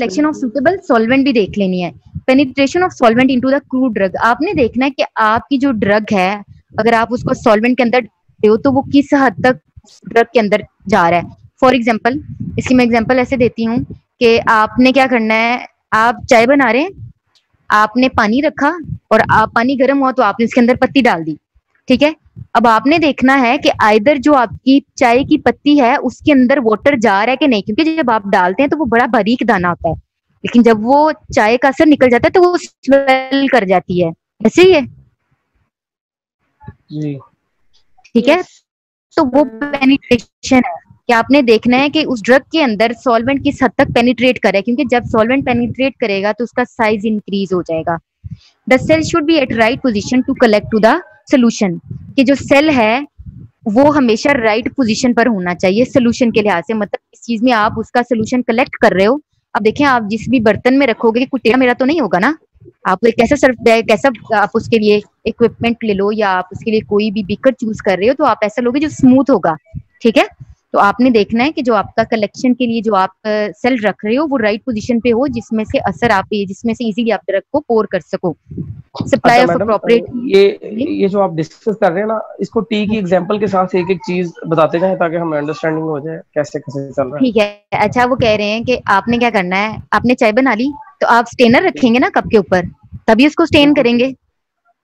Selection of suitable solvent भी देख लेनी है। Penetration of solvent into the crude drug आपने देखना है कि आपकी जो ड्रग है, अगर आप उसको सॉल्वेंट के अंदर हो तो वो किस हद तक ड्रग के अंदर जा रहा है? फॉर एग्ज़ाम्पल इसकी मैं एग्ज़ाम्पल ऐसे देती हूँ कि आपने क्या करना है, आप चाय बना रहे हैं, आपने पानी रखा और आप पानी गर्म हुआ तो आपने इसके अंदर पत्ती डाल दी, ठीक है? अब आपने देखना है कि आइदर जो आपकी चाय की पत्ती है उसके अंदर वाटर जा रहा है कि नहीं? क्योंकि जब आप डालते हैं तो वो बड़ा बारीक दाना होता है। लेकिन जब वो चाय का असर निकल जाता है तो वो स्वेल कर जाती है। ऐसे ही है? ठीक है? तो वो पेनिट्रेशन है। कि आपने देखना है कि उस ड्रग के अंदर सॉल्वेंट किस हद तक पेनिट्रेट करे? क्योंकि जब सॉल्वेंट पेनिट्रेट करेगा तो उसका साइज़ इंक्रीज हो जाएगा। The cell should be at right position to collect to the solution कि जो सेल है, वो हमेशा राइट right पोजीशन पर होना चाहिए सोल्यूशन के लिहाज से। मतलब इस चीज़ में आप उसका सोल्यूशन कलेक्ट कर रहे हो। अब देखें, आप जिस भी बर्तन में रखोगे कुछ मेरा तो नहीं होगा ना? आप एक कैसा सर्फ कैसा आप उसके लिए इक्विपमेंट ले लो, या आप उसके लिए कोई भी बीकर चूज़ कर रहे हो तो आप ऐसा लोगे जो स्मूथ होगा। ठीक है? तो आपने देखना है कि जो आपका कलेक्शन के लिए जो आप सेल रख रहे हो वो राइट पोजीशन पे हो जिसमें से असर आप जिसमें से इजीली आप ड्रग को पोर कर सको। सप्लाई ऑफ़ अप्रोप्रिएट ये ये जो आप डिस्कस कर रहे हैं ना इसको टी की एग्जांपल के साथ एक एक चीज़ बताते जाएँ ताकि हमें अंडरस्टैंडिंग हो जाए कैसे कैसे चल रहा है। ठीक है अच्छा वो कह रहे हैं कि आपने क्या करना है आपने चाय बना ली तो आप स्टेनर रखेंगे ना कप के ऊपर तभी उसको स्टेन करेंगे।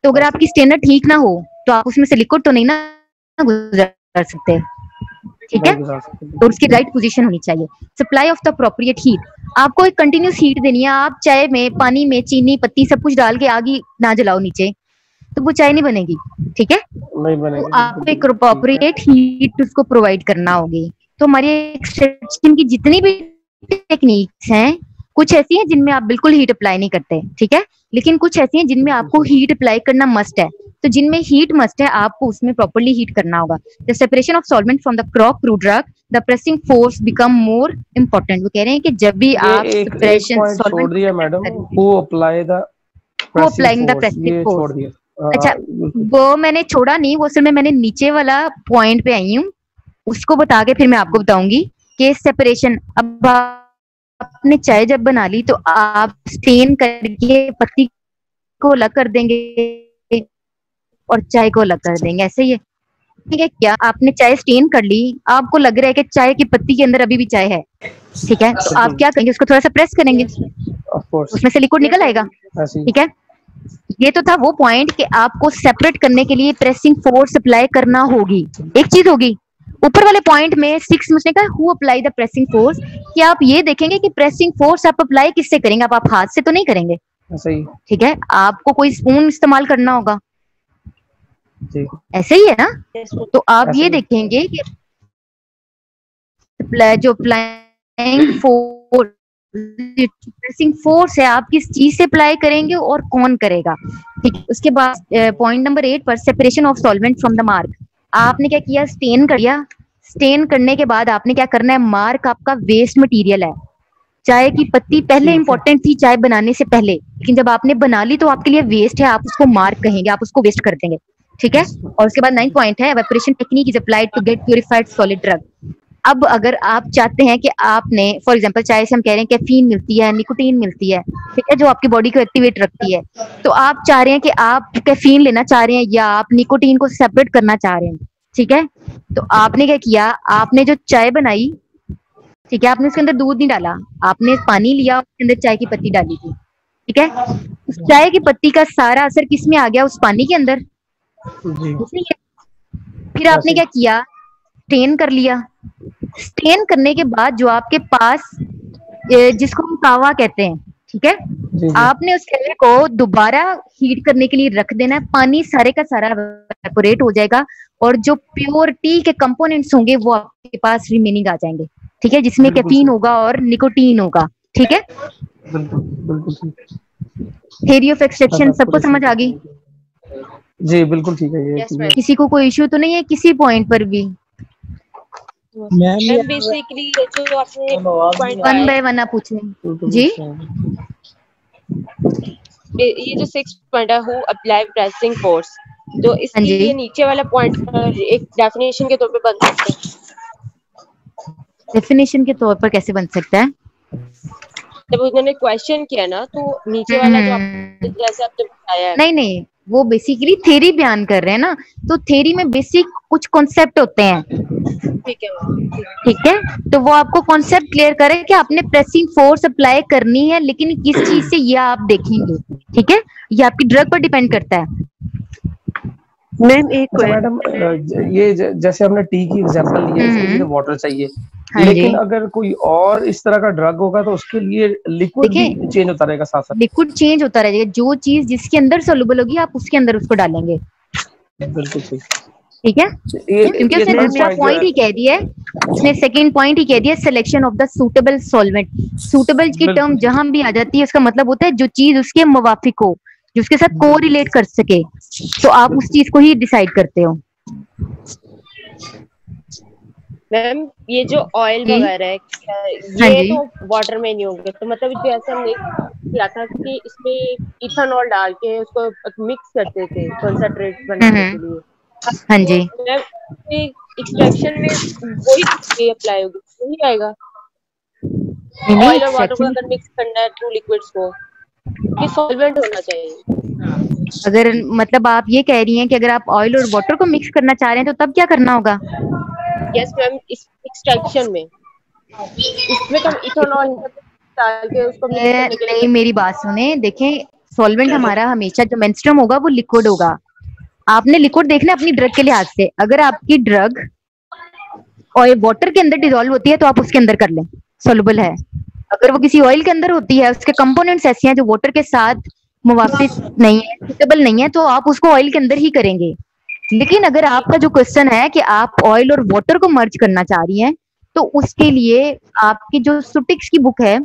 तो अगर आपकी स्टेनर ठीक ना हो तो आप उसमें से लिक्विड तो नहीं ना गुजर सकते। ठीक है? तो उसकी राइट पोजीशन होनी चाहिए। Supply of the appropriate heat आपको एक कंटिन्यूस हीट देनी है। आप चाय में पानी में चीनी पत्ती सब कुछ डाल के आगे ना जलाओ नीचे। तो वो चाय नहीं बनेगी। ठीक है? नहीं बनेगी तो आपको एक अप्रोप्रिएट हीट उसको प्रोवाइड करना होगी। तो हमारी एक्सट्रैक्शन की जितनी भी टेक्निक्स हैं कुछ ऐसी हैं जिनमें आप बिल्कुल हीट अप्लाई नहीं करते। ठीक है? लेकिन कुछ ऐसी हैं जिनमें आपको हीट अप्लाई करना मस्ट है। तो जिनमें हीट मस्ट है आपको उसमें प्रॉपरली हीट करना होगा। The separation of solvent from the crop crude drug the pressing force become more important वो कह रहे हैं कि जब भी आप सेपरेशन छोड़ दिया madam. Who. Apply the who applying the pressing force अच्छा वो मैंने छोड़ा नहीं वो सिर्फ़ मैंने नीचे वाला पॉइंट पे आई हूँ। उसको बता के फिर मैं आपको बताऊँगी कि सेपरेशन अब आपने चाय जब बना ली तो आप स्टेन करके पत्ती को अलग कर देंगे और चाय को अलग कर देंगे। ऐसे ही ठीक है क्या आपने चाय स्टेन कर ली? आपको लग रहा है कि चाय की पत्ती के अंदर अभी भी चाय है। ठीक है तो आप क्या करेंगे उसको थोड़ा सा प्रेस करेंगे उसमें से लिक्विड निकल आएगा। ठीक है? ये तो था वो पॉइंट कि आपको सेपरेट करने के लिए प्रेसिंग फोर्स अप्लाई करना होगी। एक चीज़ होगी ऊपर वाले पॉइंट में सिक्स में का who apply the pressing force कि आप ये देखेंगे कि प्रेसिंग फोर्स आप अप्लाई किससे करेंगे? आप, आप हाथ से तो नहीं करेंगे? सही। ठीक है? आपको कोई स्पून इस्तेमाल करना होगा। ऐसे ही है ना? तो आप ये देखेंगे कि जो अप्लाइंग फोर्स प्रेसिंग फोर्स है आप किस चीज़ से अप्लाई करेंगे और कौन करेगा? ठीक उसके बाद पॉइंट नंबर एट पर separation of solvent from the marc आपने क्या किया? स्टेन कर दिया। स्टेन करने के बाद आपने क्या करना है? मार्क आपका वेस्ट मटेरियल है। चाय की पत्ती पहले इंपॉर्टेंट थी चाय बनाने से पहले। लेकिन जब आपने बना ली तो आपके लिए वेस्ट है। आप उसको मार्क कहेंगे आप उसको वेस्ट कर देंगे। ठीक है? और उसके बाद नाइन पॉइंट है evaporation technique is applied to get purified solid drug अब अगर आप चाहते हैं कि आपने फॉर एग्ज़ाम्पल चाय से हम कह रहे हैं कैफीन मिलती है निकोटीन मिलती है ठीक है जो आपकी बॉडी को एक्टिवेट रखती है तो आप चाह रहे हैं कि आप कैफीन लेना चाह रहे हैं या आप निकोटीन को सेपरेट करना चाह रहे हैं ठीक है? तो आपने क्या किया? आपने जो चाय बनाई ठीक है आपने उसके अंदर दूध नहीं डाला आपने पानी लिया उसके अंदर चाय की पत्ती डाली थी ठीक है? उस चाय की पत्ती का सारा असर किसमें आ गया? उस पानी के अंदर। फिर आपने क्या किया? ट्रेन कर लिया। स्टेन करने के बाद जो आपके पास जिसको हम कावा कहते हैं ठीक है? आपने उस केले को दोबारा हीट करने के लिए रख देना है। पानी सारे का सारा एपोरेट हो जाएगा और जो प्योर टी के कंपोनेंट्स होंगे वो आपके पास रिमेनिंग आ जाएँगे। ठीक है? जिसमें कैफीन होगा और निकोटीन होगा। ठीक है? थेरी ऑफ़ एक्सट्रैक्शन सबको समझ आ गई? जी बिल्कुल ठीक है ये किसी को कोई इश्यू तो नहीं है किसी पॉइंट पर भी। मैम बेसिकली जो आपने वन बाय वन आप पूछे। जी? ये जो सिक्स पॉइंट है हु अप्लाई प्रेसिंग फोर्स तो इसके लिए नीचे वाला पॉइंट एक डेफिनेशन के तौर पे बन सकता है। डेफिनेशन के तौर पर कैसे बन सकता है? जब उन्होंने क्वेश्चन किया ना तो नीचे वाला जो आप, हम्म। जैसे आपने बताया नहीं नहीं। वो बेसिकली थेरी बयान कर रहे हैं ना तो थेरी में बेसिक कुछ कॉन्सेप्ट होते हैं। ठीक है। ठीक है? तो वो आपको कॉन्सेप्ट क्लियर करे कि आपने प्रेसिंग फोर्स अप्लाई करनी है लेकिन किस चीज़ से ये आप देखेंगे। ठीक है? ये आपकी ड्रग पर डिपेंड करता है। मैम एक अच्छा मैडम ये ज- जैसे हमने टी की एग्जांपल ली है इसके लिए। वाटर चाहिए। हाँ लेकिन अगर कोई और इस तरह का ड्रग होगा तो उसके लिए लिक्विड चेंज होता रहेगा साथ साथ लिक्विड चेंज होता रहेगा। जो चीज़ जिसके अंदर सोलुबल होगी आप उसके अंदर उसको डालेंगे। बिल्कुल सही। ठीक है? क्योंकि उसने दूसरा पॉइंट ही कह दिया है। उसने सेकंड पॉइंट ही कह दिया selection of the suitable solvent suitable की टर्म जहाँ भी आ जाती है उसका मतलब होता है जो चीज़ उसके मुवाफिक हो। जो उसके साथ को रिलेट कर सके तो आप उस चीज़ को ही डिसाइड करते हो। मैम ये जो ऑयल वगैरह है हाँ ये तो वाटर में नहीं होंगे तो मतलब जैसे हमने किया था कि इसमें इथेनॉल डाल के उसको मिक्स करते थे कंसंट्रेट बनाने के। लिए। हाँ जी। मैम एक्सट्रैक्शन में वही अप्लाई होगी वही आएगा। नहीं, नहीं, ऑयल और वाटर को अगर मिक्स करना है टू लिक्विड्स को। कि सॉल्वेंट होना चाहिए। अगर मतलब आप ये कह रही हैं कि अगर आप ऑयल और वाटर को मिक्स करना चाह रहे हैं तो तब क्या करना होगा? यस मैम इस एक्सट्रैक्शन में। इसमें तो इथेनॉल डाल के उसको नहीं मेरी बात सुने। देखें सॉल्वेंट हमारा हमेशा जो मेंस्ट्रुम होगा वो लिक्विड होगा। आपने लिक्विड देखना अपनी ड्रग के लिहाज से। अगर आपकी ड्रग और वाटर के अंदर डिजोल्व होती है तो आप उसके अंदर कर लें। सोलबल है। अगर वो किसी ऑयल के अंदर होती है उसके कंपोनेंट्स ऐसे हैं जो वाटर के साथ मुवाफिक नहीं है सुटेबल नहीं है तो आप उसको ऑयल के अंदर ही करेंगे। लेकिन अगर आपका जो क्वेश्चन है कि आप ऑयल और वाटर को मर्ज करना चाह रही हैं तो उसके लिए आपकी जो सुटिक्स की बुक है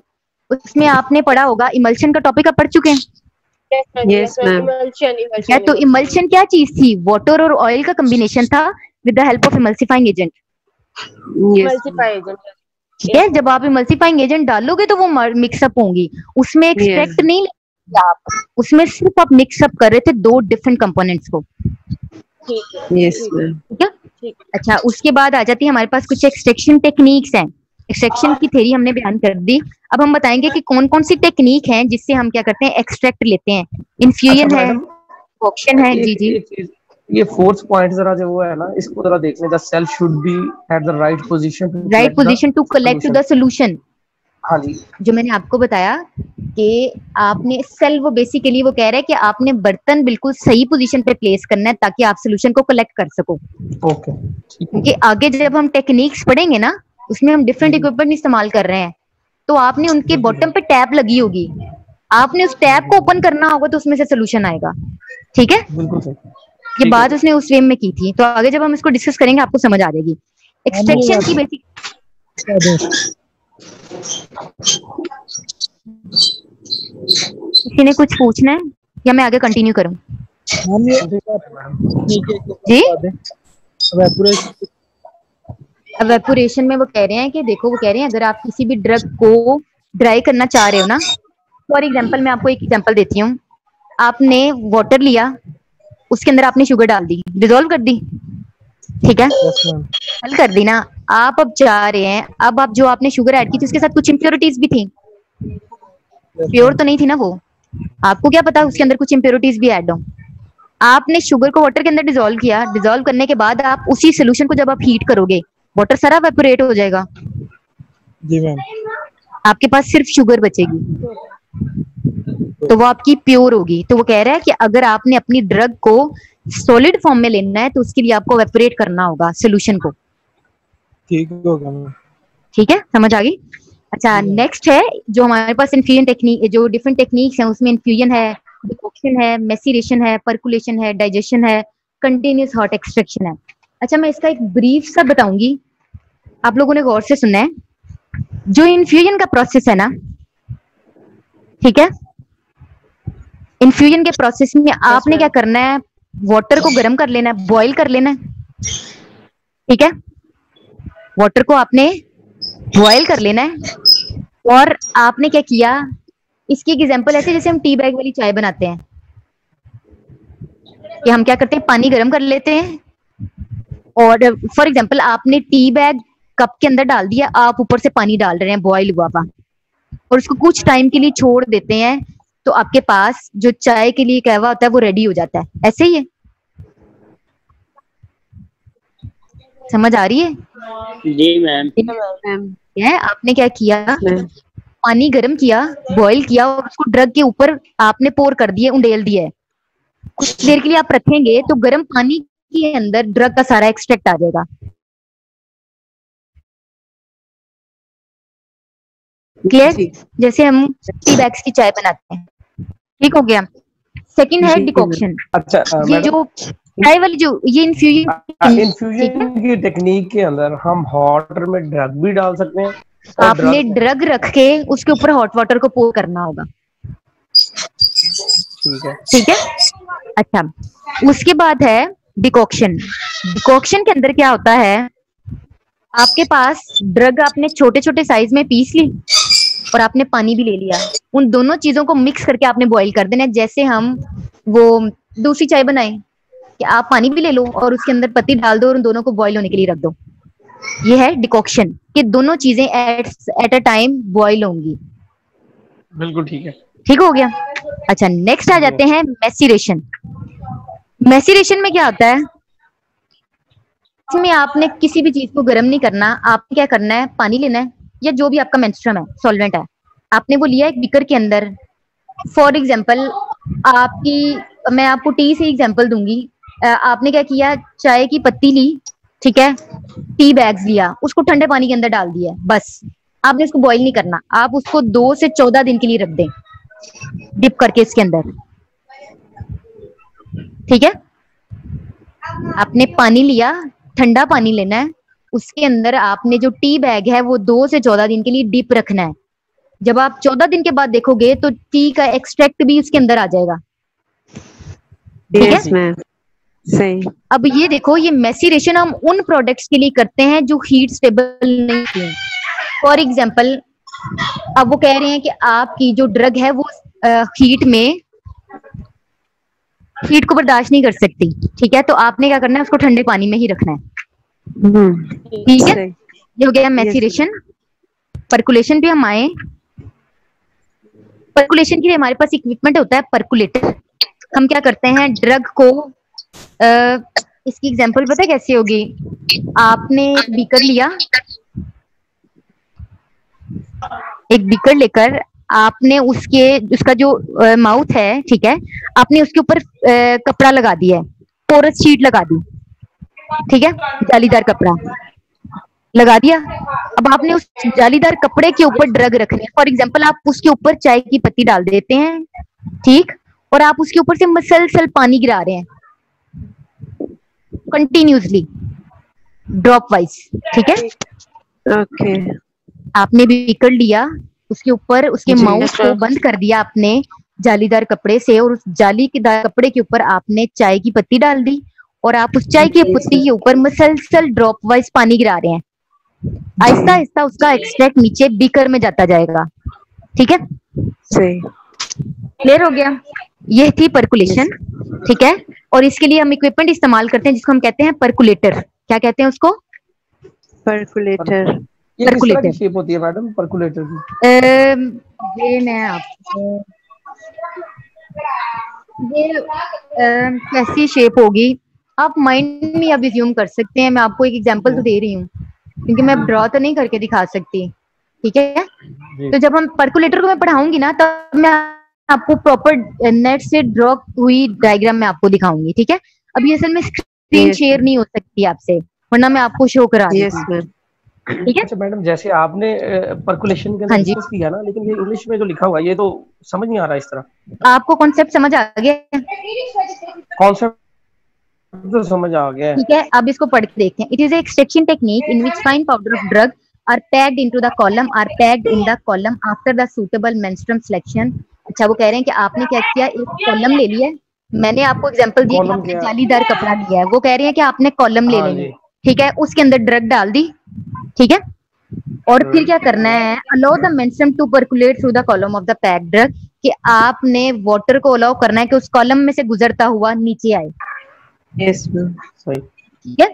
उसमें आपने पढ़ा होगा इमल्शन का टॉपिक आप पढ़ चुके हैं? Yes. इमल्शन तो इमल्शन क्या चीज़ थी? वाटर और ऑयल का कॉम्बिनेशन था with the help of emulsifying agent yes emulsify agent ठीक है? जब आप इमल्सिफाइंग एजेंट डालोगे तो वो मिक्सअप होंगी। उसमें एक्सट्रैक्ट नहीं आप। उसमें सिर्फ़ आप मिक्सअप कर रहे थे दो डिफरेंट कंपोनेंट्स को। ठीक है। यस ठीक है। अच्छा उसके बाद आ जाती है हमारे पास कुछ एक्सट्रैक्शन टेक्निक्स हैं। एक्सट्रैक्शन की थ्योरी हमने बयान कर दी। अब हम बताएँगे कि कौन कौन सी टेक्निक हैं जिससे हम क्या करते हैं? एक्सट्रैक्ट लेते हैं। इन्फ्यूजन अच्छा, है ऑप्शन है। जी जी। ये फोर्थ पॉइंट जरा जो है ना इसको जरा देखने the. Cell should be at the right position right position to collect the solution हाँ जी। जो मैंने आपको बताया कि आपने सेल वो बेसिकली वो कह रहा है कि आपने बर्तन बिल्कुल सही पोजीशन पे प्लेस करना है ताकि आप सोल्यूशन को कलेक्ट कर सको। ओके क्योंकि आगे जब हम टेक्निक्स पढ़ेंगे ना उसमें हम डिफरेंट इक्विपमेंट इस्तेमाल कर रहे हैं। तो आपने उनके बॉटम पे टैप लगी होगी। आपने उस टैप को ओपन करना होगा तो उसमें से सोल्यूशन आएगा। ठीक है? बिल्कुल सही। ये बात उसने उस वे में की थी तो आगे जब हम इसको डिस्कस करेंगे आपको समझ आ जाएगी। एक्सट्रैक्शन की बेसिक किसी ने कुछ पूछना है? या मैं आगे कंटिन्यू करूँ? जी? एवेपोरेशन में वो कह रहे हैं कि देखो वो कह रहे हैं अगर आप किसी भी ड्रग को ड्राई करना चाह रहे हो ना फॉर एग्जांपल मैं आपको एक एग्जांपल देती हूँ। आपने वाटर लिया उसके अंदर आपने शुगर डाल दी डिजोल्व कर दी ठीक है? हल कर दी ना आप अब चाह रहे हैं अब आप जो आपने शुगर ऐड की थी उसके साथ कुछ इम्प्योरिटीज भी थी। प्योर तो नहीं थी ना वो? आपको क्या पता उसके अंदर कुछ इम्प्योरिटीज भी ऐड हो? आपने शुगर को वाटर के अंदर डिजोल्व किया डिजोल्व करने के बाद आप उसी सोल्यूशन को जब आप हीट करोगे वाटर सारा वेपोरेट हो जाएगा। जी मैम आपके पास सिर्फ़ शुगर बचेगी। तो वो आपकी प्योर होगी। तो वो कह रहा है कि अगर आपने अपनी ड्रग को सॉलिड फॉर्म में लेना है तो उसके लिए आपको वेपोरेट करना होगा सोल्यूशन को। ठीक होगा ठीक है? समझ आ गई? अच्छा नेक्स्ट है जो हमारे पास इन्फ्यूजन टेक्निक जो डिफरेंट टेक्निक्स हैं उसमें इन्फ्यूजन है डिकॉक्शन है मेसिरेशन है परकुलेशन है डाइजेशन है कंटिन्यूस हॉट एक्सट्रैक्शन है। अच्छा मैं इसका एक ब्रीफ सा बताऊँगी। आप लोगों ने गौर से सुना है। जो इन्फ्यूजन का प्रोसेस है ना ठीक है? इन्फ्यूजन के प्रोसेस में आपने क्या करना है? वाटर को गर्म कर लेना है बॉईल कर लेना है। ठीक है? वाटर को आपने बॉयल कर लेना है। और आपने क्या किया? इसकी एक एग्जांपल ऐसे जैसे हम टी बैग वाली चाय बनाते हैं। कि हम क्या करते हैं? पानी गर्म कर लेते हैं। और फॉर एग्ज़ाम्पल आपने टी बैग कप के अंदर डाल दिया आप ऊपर से पानी डाल रहे हैं बॉयल हुआ हुआ। और उसको कुछ टाइम के लिए छोड़ देते हैं। तो आपके पास जो चाय के लिए कहवा होता है वो रेडी हो जाता है। ऐसे ही है? समझ आ रही है? जी मैम मैम है आपने क्या किया? पानी गर्म किया बॉईल किया और उसको ड्रग के ऊपर आपने पोर कर दिए उंडेल दिया है। कुछ देर के लिए आप रखेंगे तो गर्म पानी के अंदर ड्रग का सारा एक्सट्रैक्ट आ जाएगा। क्लियर जैसे हम टी बैग्स की चाय बनाते हैं। ठीक हो गया। सेकंड है डिकॉक्शन अच्छा ये जो चाय वाली जो ये इन्फ्यूजन इन्फ्यूजन की टेक्निक के अंदर हम हॉट वाटर में ड्रग भी डाल सकते हैं आपने ड्रग रख के उसके ऊपर हॉट वाटर को पोर करना होगा। ठीक है। ठीक है? अच्छा उसके बाद है डिकॉक्शन डिकॉक्शन के अंदर क्या होता है? आपके पास ड्रग आपने छोटे छोटे साइज़ में पीस ली। और आपने पानी भी ले लिया। उन दोनों चीज़ों को मिक्स करके आपने बॉईल कर देना जैसे हम वो दूसरी चाय बनाए कि आप पानी भी ले लो और उसके अंदर पत्ती डाल दो और उन दोनों को बॉईल होने के लिए रख दो। ये है डिकॉक्शन कि दोनों चीज़ें at at a time boil होंगी। बिल्कुल ठीक है। ठीक हो गया? अच्छा नेक्स्ट आ जाते हैं मैसीरेशन मैसीरेशन में क्या होता है? इसमें आपने किसी भी चीज़ को गर्म नहीं करना। आपने क्या करना है? पानी लेना है। या जो भी आपका मेंस्ट्रुम है सॉल्वेंट है, आपने वो लिया एक बीकर के अंदर। फॉर एग्ज़ाम्पल आपकी, मैं आपको टी से एग्ज़ाम्पल दूँगी। आपने क्या किया? चाय की पत्ती ली, ठीक है? टी बैग्स लिया, उसको ठंडे पानी के अंदर डाल दिया, बस। आपने उसको बॉईल नहीं करना। आप उसको दो से चौदह दिन के लिए रख दें डिप करके इसके अंदर। ठीक है? आपने पानी लिया, ठंडा पानी लेना है उसके अंदर आपने जो टी बैग है वो दो से चौदह दिन के लिए डिप रखना है। जब आप चौदह दिन के बाद देखोगे तो टी का एक्सट्रैक्ट भी उसके अंदर आ जाएगा। ठीक है? सही अब ये देखो ये मैसीरेशन हम उन प्रोडक्ट्स के लिए करते हैं जो हीट स्टेबल नहीं है। फॉर एग्ज़ाम्पल अब वो कह रहे हैं कि आपकी जो ड्रग है वो हीट में हीट को बर्दाश्त नहीं कर सकती। ठीक है? तो आपने क्या करना है उसको ठंडे पानी में ही रखना है। ठीक है? ये हो गया मैसीरेशन परकुलेशन भी हम आए। परकुलेशन के लिए हमारे पास इक्विपमेंट होता है परकुलेटर हम क्या करते हैं? ड्रग को अ, इसकी एग्जांपल पता कैसे होगी? आपने एक बीकर लिया। एक बीकर लेकर आपने उसके उसका जो माउथ है ठीक है? आपने उसके ऊपर कपड़ा लगा दिया है। पोरस शीट लगा दी। ठीक है? जालीदार कपड़ा। लगा दिया? अब आपने उस जालीदार कपड़े के ऊपर ड्रग रखनी है। फॉर एग्ज़ाम्पल आप उसके ऊपर चाय की पत्ती डाल देते हैं ठीक? और आप उसके ऊपर से मसलसल पानी गिरा रहे हैं। कंटिन्यूसली ड्रॉप वाइज ठीक है? Okay okay. आपने बीकर लिया। उसके ऊपर उसके माउथ को बंद कर दिया आपने जालीदार कपड़े से और उस जाली के कपड़े के ऊपर आपने चाय की पत्ती डाल दी। और आप उस चाय की पत्ती के ऊपर मसलसल ड्रॉप वाइज पानी गिरा रहे हैं। आहिस्ता आहिस्ता उसका एक्सट्रैक्ट नीचे बीकर में जाता जाएगा। ठीक है? क्लियर हो गया? ये थी परकुलेशन ठीक है? और इसके लिए हम इक्विपमेंट इस्तेमाल करते हैं जिसको हम कहते हैं परकुलेटर क्या कहते हैं उसको? परकुलेटर. की शेप होती है मैडम परकुलेटर की? ये मैं आपको ये कैसी शेप होगी? आप माइंड में अब रिज्यूम कर सकते हैं मैं आपको एक एग्ज़ाम्पल तो दे रही हूँ क्योंकि मैं ड्रॉ तो नहीं करके दिखा सकती ठीक है? तो जब हम परकुलेटर को मैं पढ़ाऊँगी ना तब मैं आपको प्रॉपर नेट से ड्रॉ हुई डायग्राम में आपको दिखाऊँगी ठीक है? अब ये असल में स्क्रीन शेयर नहीं हो सकती आपसे वरना मैं आपको शो करा देती यस। मैम ठीक है? अच्छा मैडम जैसे आपने परकुलेशन के हाँ जी। डिस्कस किया ना लेकिन ये इंग्लिश में जो लिखा हुआ है ये तो समझ नहीं आ रहा इस तरह। आपको कॉन्सेप्ट समझ आ गया? कॉन्सेप्ट तो समझ आ गया। ठीक है अब इसको पढ़ के देखते हैं। It is extraction technique in which fine powder of drug are packed into the column are packed in the column after the suitable menstruum selection अच्छा वो कह रहे हैं कि आपने क्या किया? एक कॉलम ले लिया। मैंने आपको एग्जांपल दिया कि आपने जालीदार कपड़ा लिया है। वो कह रहे हैं कि आपने कॉलम ले हाँ जी। ठीक है उसके अंदर ड्रग डाल दी। ठीक है? और फिर क्या करना है? Allow the menstruum to percolate through the column of the pack drug कि आपने वाटर को अलाउ करना है कि उस कॉलम में से गुजरता हुआ नीचे आए। यस मैम सही ठीक है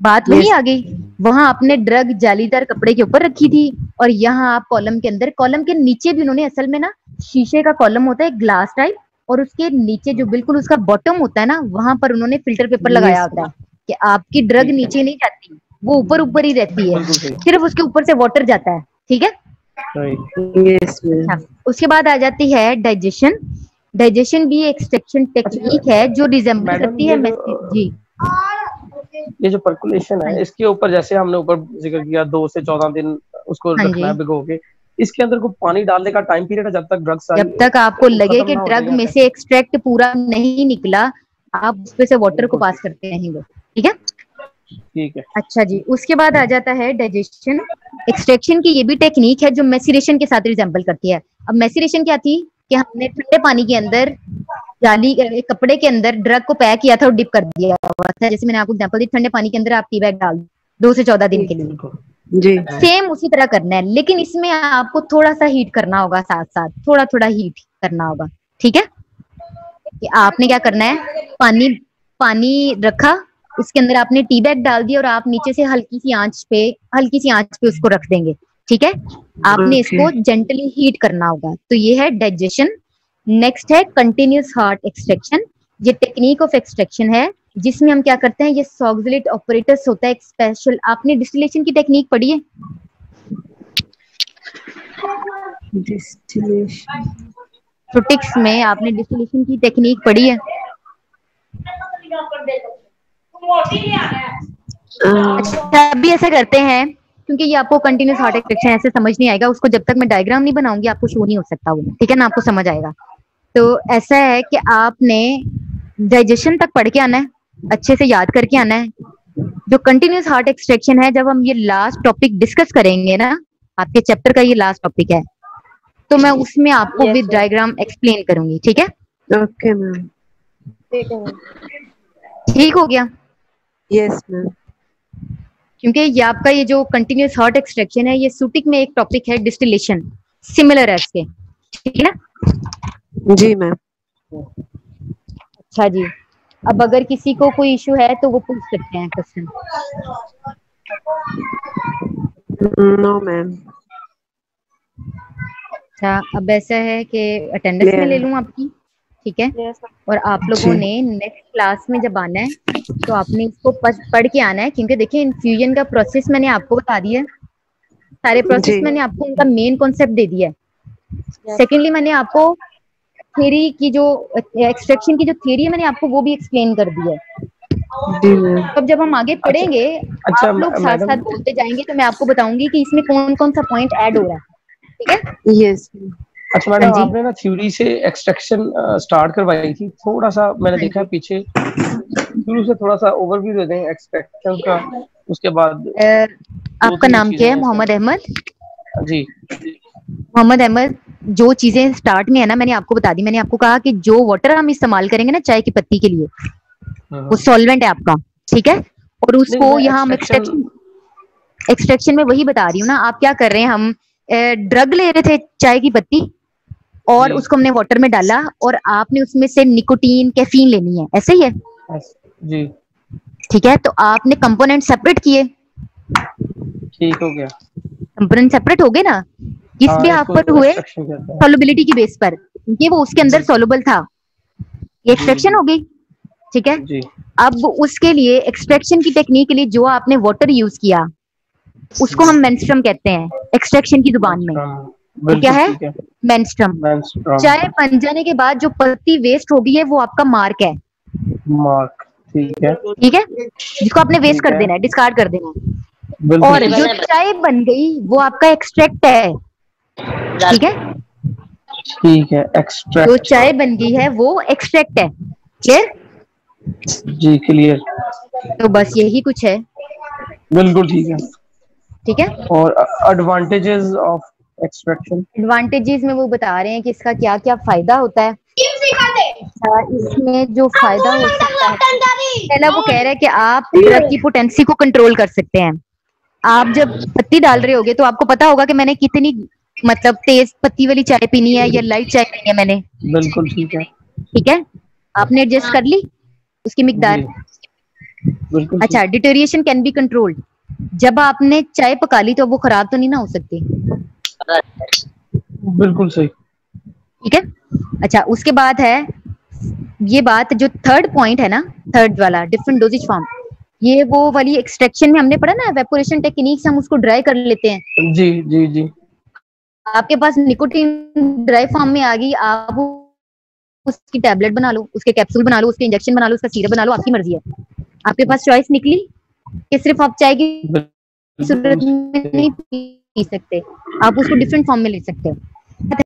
बात वही आ गई। वहाँ आपने ड्रग जालीदार कपड़े के ऊपर रखी थी और यहाँ आप कॉलम के अंदर कॉलम के नीचे भी उन्होंने असल में ना शीशे का कॉलम होता है ग्लास टाइप और उसके नीचे जो बिल्कुल उसका बॉटम होता है ना वहाँ पर उन्होंने फ़िल्टर पेपर लगाया होता है कि आपकी ड्रग नीचे नहीं जाती वो ऊपर ऊपर ही रहती है। सिर्फ़ उसके ऊपर से वाटर जाता है ठीक है? अच्छा, उसके बाद आ जाती है डाइजेशन डाइजेशन भी एक्सट्रैक्शन टेक्निक है जो रिजेंबल करती है जो- ये जो पर्कुलेशन है इसके ऊपर जैसे हमने ऊपर ज़िक्र किया दो से चौदह दिन उसको हाँ रखना है भिगो के इसके अंदर को पानी डालने का टाइम पीरियड है जब तक ड्रग्स जब तक आपको लगे कि ड्रग में से एक्सट्रैक्ट पूरा नहीं निकला आप उस पे से वाटर को पास करते रहेंगे ठीक है? ठीक है। अच्छा जी उसके बाद आ जाता है डाइजेशन एक्सट्रैक्शन की ये भी टेक्निक है जो मैसिरेशन के साथ रिजेंबल करती है। अब मैसिरेशन क्या थी? कि हमने ठंडे पानी के अंदर जाली कपड़े के अंदर ड्रग को पैक किया था और डिप कर दिया हुआ था। जैसे मैंने आपको एग्जांपल दी ठंडे पानी के अंदर आप टी बैग डाल दो दो से चौदह दिन के लिए। जी। सेम उसी तरह करना है लेकिन इसमें आपको थोड़ा सा हीट करना होगा साथ साथ थोड़ा थोड़ा हीट करना होगा ठीक है? कि आपने क्या करना है पानी पानी रखा उसके अंदर आपने टी बैग डाल दिया और आप नीचे से हल्की सी आँच पे हल्की सी आँच पे उसको रख देंगे। ठीक है? आपने Okay. इसको जेंटली हीट करना होगा। तो ये है डाइजेशन नेक्स्ट है कंटिन्यूस हार्ट एक्सट्रैक्शन ये टेक्निक ऑफ़ एक्सट्रैक्शन है जिसमें हम क्या करते हैं ये सॉक्सिलेट ऑपरेटर्स होता है एक स्पेशल आपने डिस्टिलेशन की टेक्निक पढ़ी है? डिस्टिलेशन फ्रूटिक्स में आपने डिस्टिलेशन की टेक्निक पढ़ी है। अच्छा अभी ऐसा करते हैं क्योंकि ये आपको कंटिन्यूस हार्ट एक्सट्रैक्शन ऐसे समझ नहीं आएगा। उसको जब तक मैं डायग्राम नहीं बनाऊँगी आपको शो नहीं हो सकता वो। ठीक है ना? आपको समझ आएगा। तो ऐसा है कि आपने डाइजेशन तक पढ़ के आना है अच्छे से याद करके आना है। जो कंटिन्यूस हार्ट एक्सट्रैक्शन है जब हम ये लास्ट टॉपिक डिस्कस करेंगे ना आपके चैप्टर का ये लास्ट टॉपिक है तो मैं उसमें आपको Yes, विद. डायग्राम एक्सप्लेन करूँगी ठीक है? ओके मैम ठीक है ठीक हो गया? यस मैम क्योंकि ये आपका ये जो कंटिन्यूस हार्ट एक्सट्रैक्शन है ये सूटिक में एक टॉपिक है डिस्टिलेशन सिमिलर है इसके. ठीक है ना? जी मैम अच्छा जी. अब अगर किसी को कोई इशू है तो वो पूछ सकते हैं क्वेश्चन नो मैम अच्छा अब ऐसा है कि अटेंडेंस में ले लूँ आपकी? ठीक है? Yes, और आप लोगों ने नेक्स्ट क्लास में जब आना है तो आपने इसको पढ़ के आना है क्योंकि देखिए इन्फ्यूजन का प्रोसेस मैंने आपको बता दिया है। सारे प्रोसेस मैंने आपको उनका मेन कॉन्सेप्ट दे दिया है। Yes. सेकेंडली मैंने आपको थेरी की जो एक्सट्रैक्शन की जो थ्योरी है मैंने आपको वो भी एक्सप्लेन कर दी है। अब जब हम आगे पढ़ेंगे अच्छा, आप लोग साथ साथ बोलते जाएँगे तो मैं आपको बताऊँगी कि इसमें कौन कौन सा पॉइंट ऐड हो रहा है। ठीक है? यस अच्छा मैडम हाँ। आपने ना थ्योरी से एक्सट्रैक्शन स्टार्ट करवाई थी। थोड़ा सा मैंने हाँ देखा पीछे। शुरू से थोड़ा सा ओवरव्यू दे दें एक्सट्रैक्शन का। उसके बाद आपका नाम क्या है? मोहम्मद अहमद? जी। मोहम्मद अहमद जो चीज़ें स्टार्ट में है ना मैंने आपको बता दी। मैंने आपको कहा कि जो वाटर हम इस्तेमाल करेंगे ना चाय की पत्ती के लिए हाँ, वो सॉल्वेंट है आपका ठीक है? और उसको यहाँ हम एक्सट्रैक्शन एक्सट्रैक्शन में वही बता रही हूँ ना आप क्या कर रहे हैं हम ड्रग ले रहे थे चाय की पत्ती और उसको हमने वाटर में डाला और आपने उसमें से निकोटीन कैफीन लेनी है। ऐसे ही है? जी। ठीक है तो आपने कंपोनेंट सेपरेट किए। ठीक हो गया। कंपोनेंट सेपरेट हो गए ना? किस हाँ, बेहाफ इसको पर हुए? सोलबिलिटी हैं। की बेस पर। क्योंकि वो उसके अंदर सॉल्युबल था। ये एक्सट्रैक्शन हो गई। ठीक है? जी। अब उसके लिए एक्सट्रैक्शन की टेक्निक के लिए जो आपने वाटर यूज़ किया उसको हम मेंस्ट्रम कहते हैं एक्सट्रैक्शन की ज़ुबान में। हाँ, क्या है? मेंस्ट्रम चाय बन जाने के बाद जो पत्ती वेस्ट होगी है वो आपका मार्क है। मार्क ठीक है। ठीक है? जिसको आपने वेस्ट कर देना है डिस्कार्ड कर देना है। और जो चाय बन गई वो आपका एक्सट्रैक्ट है। ठीक है? ठीक है जो चाय बन गई है वो एक्सट्रैक्ट है। क्लियर जी क्लियर तो बस यही कुछ है। बिल्कुल ठीक है। ठीक है? और एडवांटेजेस ऑफ़ एक्सट्रैक्शन एडवांटेजेस में वो बता रहे हैं कि इसका क्या क्या फ़ायदा होता है। अच्छा, इसमें जो फ़ायदा हो सकता है पहला वो कह रहा है कि आप ड्रग की पोटेंसी को कंट्रोल कर सकते हैं। आप जब पत्ती डाल रहे होगे तो आपको पता होगा कि मैंने कितनी मतलब तेज पत्ती वाली चाय पीनी है या लाइट चाय पीनी है मैंने। बिल्कुल ठीक है। ठीक है? आपने एडजस्ट कर ली? उसकी मिकदार? अच्छा डिटेरिएशन कैन बी कंट्रोल्ड जब आपने चाय पका ली तो वो खराब तो नहीं ना हो सकती? बिल्कुल सही। ठीक है? अच्छा उसके बाद है ये बात जो थर्ड पॉइंट है ना थर्ड वाला डिफरेंट डोजेज फॉर्म ये वो वाली एक्सट्रैक्शन में हमने पढ़ा ना वेपोरेशन टेक्निक हम उसको ड्राई कर लेते हैं। जी जी जी। आपके पास निकोटीन ड्राई फॉर्म में आ गई आप उसकी टैबलेट बना लो उसके कैप्सूल बना लो उसके इंजेक्शन बना लो उसका सीरप बना लो आपकी मर्ज़ी है। आपके पास चॉइस निकली कि सिर्फ़ आप चाय की सूरत में नहीं पी सकते। आप उसको डिफरेंट फॉर्म में ले सकते हो।